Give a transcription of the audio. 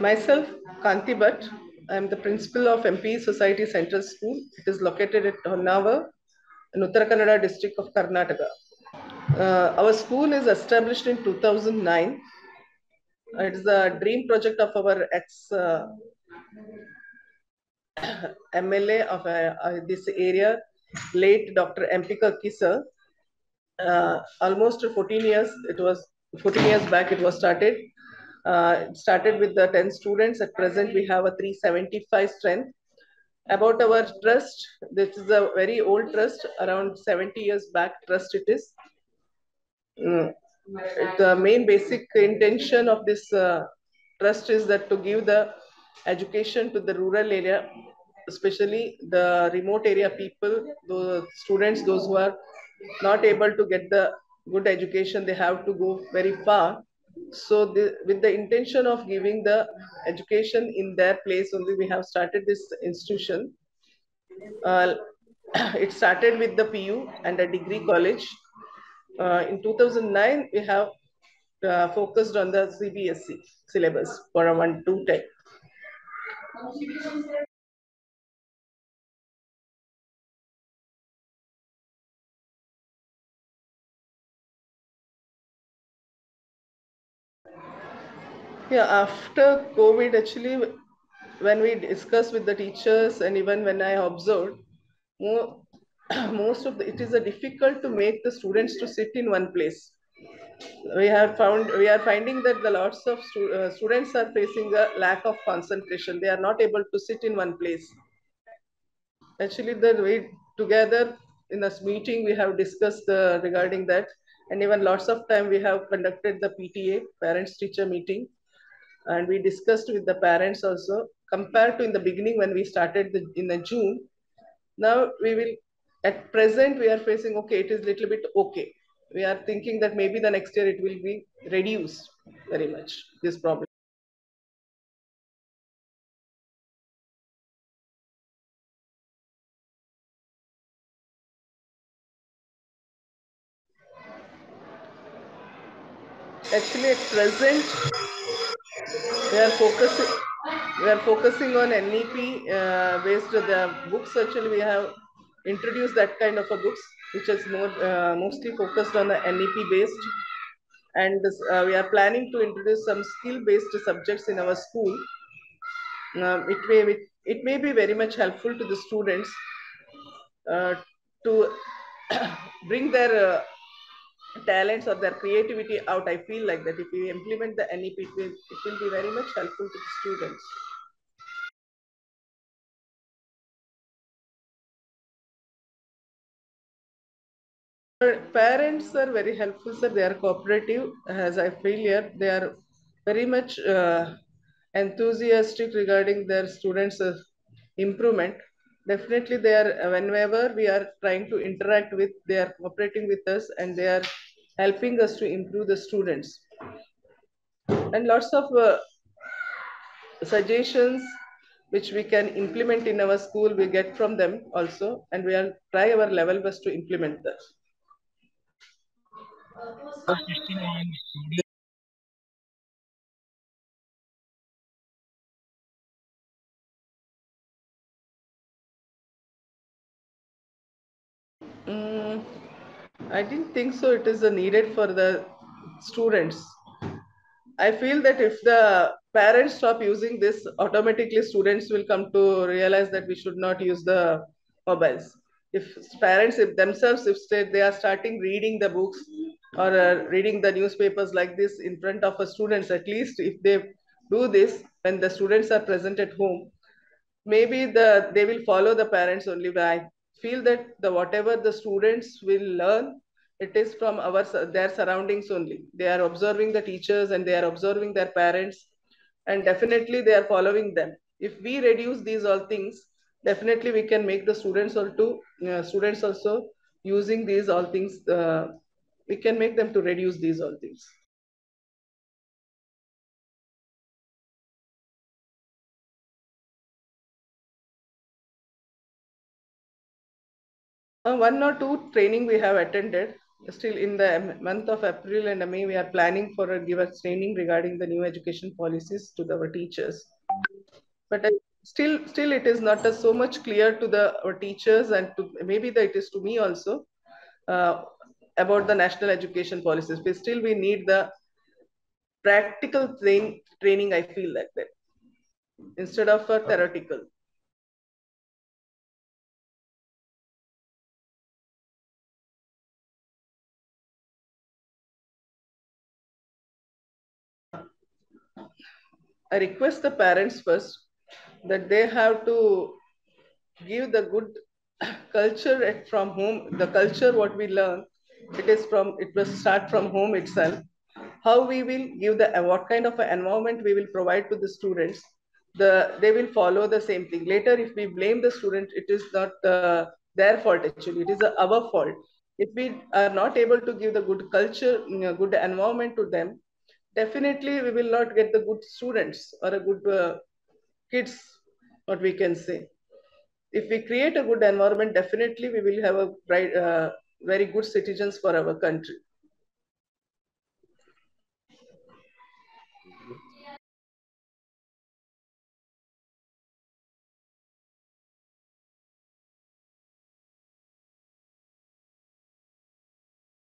Myself, Kanti Bhat. I am the principal of MP Society Central School. It is located at Honnavar in Uttara Kannada district of Karnataka. Uh, our school is established in 2009. It is a dream project of our ex uh, MLA of uh, uh, this area, late Dr. MP Karki sir. Uh, almost 14 years, it was 14 years back it was started. Uh, started with the 10 students. At present, we have a 375 strength. About our trust, this is a very old trust, around 70 years back trust it is. Mm. The main basic intention of this uh, trust is that to give the education to the rural area, especially the remote area people, the students, those who are not able to get the good education, they have to go very far. So the, with the intention of giving the education in their place only, we have started this institution. Uh, it started with the PU and a degree college. Uh, in 2009, we have uh, focused on the CBSE syllabus for a 1 to 10. Yeah, after COVID, actually, when we discussed with the teachers and even when I observed, most of the, it is a difficult to make the students to sit in one place. We have found, we are finding that the lots of stu uh, students are facing a lack of concentration. They are not able to sit in one place. Actually, the we together in this meeting, we have discussed uh, regarding that. And even lots of time we have conducted the PTA, parents teacher meeting. And we discussed with the parents also. Compared to in the beginning when we started the, in the june now we will at present we are facing okay it is a little bit okay. We are thinking that maybe the next year it will be reduced very much this problem actually at present we are focusing we are focusing on nep uh, based the books. Actually we have introduced that kind of a books which is more uh, mostly focused on the nep based. And this, uh, we are planning to introduce some skill based subjects in our school. Um, it may be, it may be very much helpful to the students uh, to bring their uh, talents or their creativity out. I feel like that if we implement the NEP, it will, it will be very much helpful to the students. Parents are very helpful, sir. They are cooperative. As I feel here, they are very much uh, enthusiastic regarding their students' uh, improvement. Definitely, they are whenever we are trying to interact with, they are cooperating with us and they are helping us to improve the students. And lots of uh, suggestions which we can implement in our school, we get from them also, and we will try our level best to implement that. Mm, I didn't think so. It is needed for the students. I feel that if the parents stop using this, automatically students will come to realize that we should not use the mobiles. If parents if themselves, if they are starting reading the books or uh, reading the newspapers like this in front of a students, at least if they do this when the students are present at home, maybe the they will follow the parents only. I feel that the whatever the students will learn it is from our their surroundings only. They are observing the teachers and they are observing their parents and definitely they are following them. If we reduce these all things definitely we can make the students also uh, students also using these all things uh, we can make them to reduce these all things uh, one or two training we have attended still in the month of April and May, we are planning for a give a training regarding the new education policies to our teachers. But I, still, still it is not so much clear to the our teachers and to maybe that it is to me also uh, about the national education policies. But still, we need the practical train, training. I feel like that instead of a theoretical. I request the parents first that they have to give the good culture from home. The culture what we learn, it is from it must start from home itself. How we will give the what kind of an environment we will provide to the students. The they will follow the same thing. Later, if we blame the student, it is not uh, their fault actually. It is our fault. If we are not able to give the good culture, good environment to them, definitely we will not get the good students or a good uh, kids, what we can say. If we create a good environment, definitely we will have a bright, uh, very good citizens for our country.